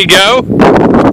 There you go.